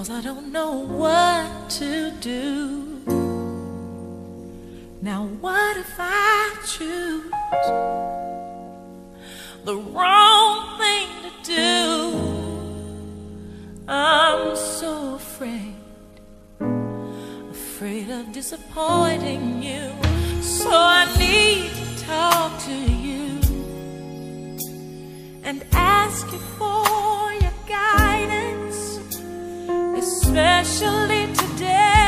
Cause I don't know what to do. Now, what if I choose the wrong thing to do? I'm so afraid, afraid of disappointing you. So I need to talk to you and ask you for your guidance especially today.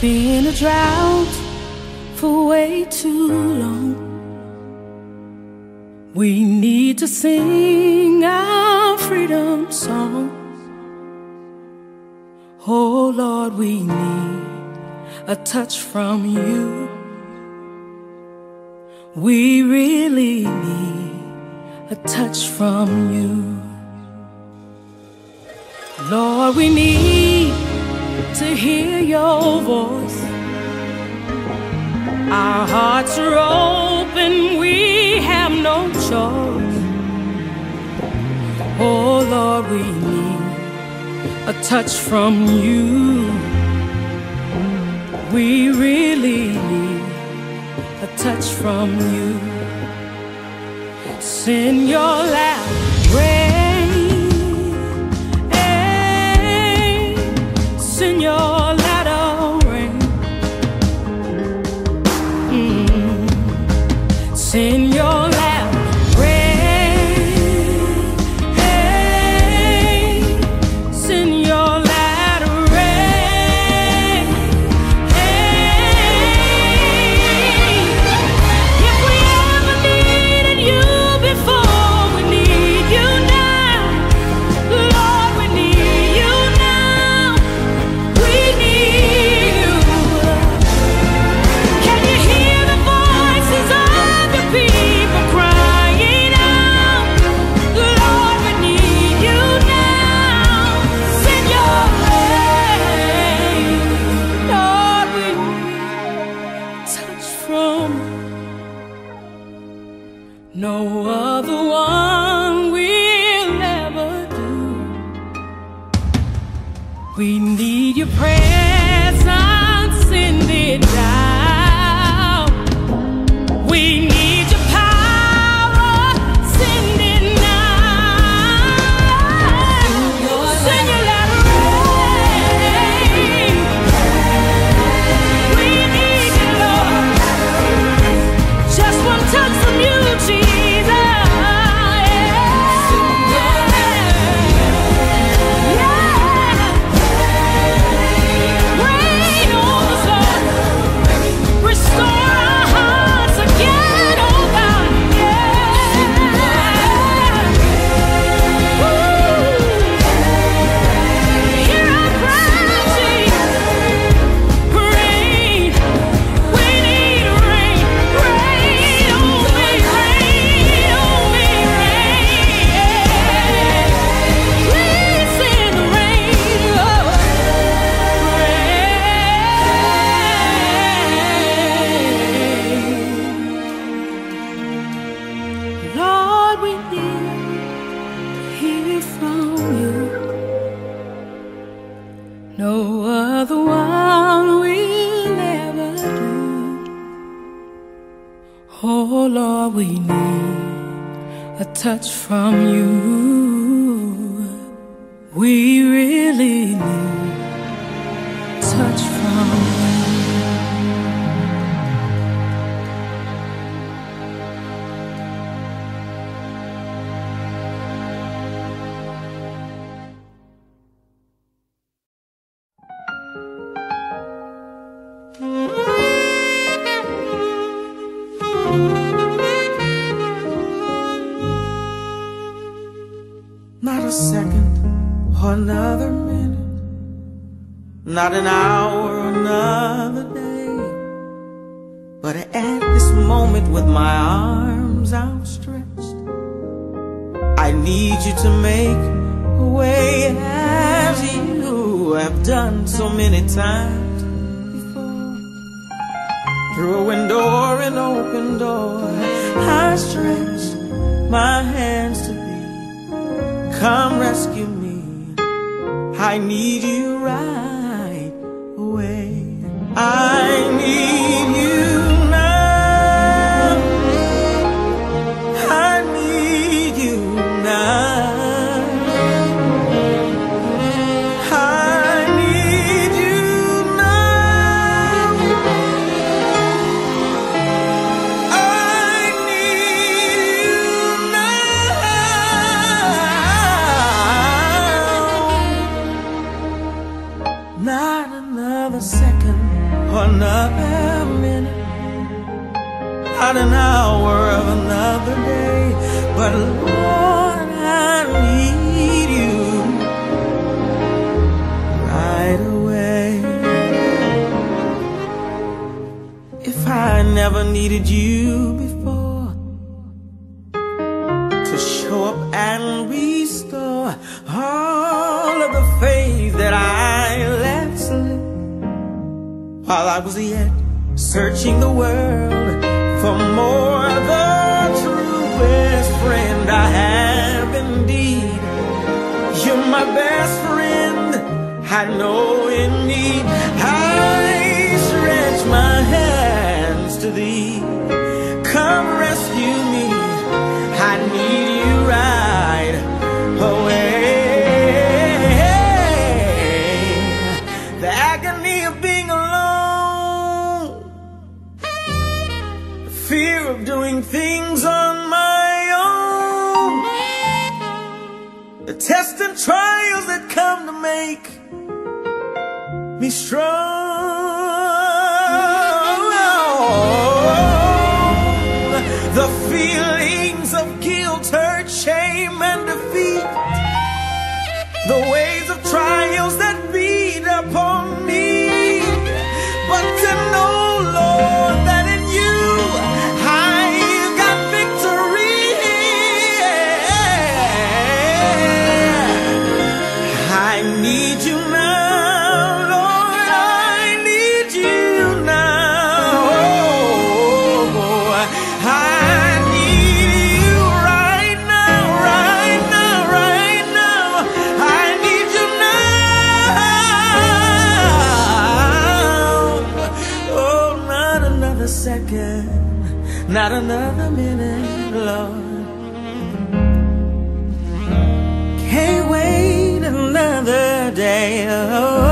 Been a drought for way too long. We need to sing our freedom song. Oh Lord, we need a touch from you. We really need a touch from you. Lord, we need to hear your voice. Our hearts are open, we have no choice. Oh Lord, we need a touch from you. We really need a touch from you. Send your loud we need a touch from you. We really need a touch from you. A second or another minute, not an hour or another day. But at this moment, with my arms outstretched, I need you to make a way as you have done so many times before. Through a window or an open door, I stretch my hands. Come rescue me. I need you right away. I an hour of another day. But Lord, I need you right away. If I never needed you before to show up and restore all of the faith that I left slip while I was yet searching the world for more. The truest friend I have indeed. You're my best friend. I know in make me strong. The feelings of guilt, hurt, shame, and defeat. The waves of trials that beat upon me. Can't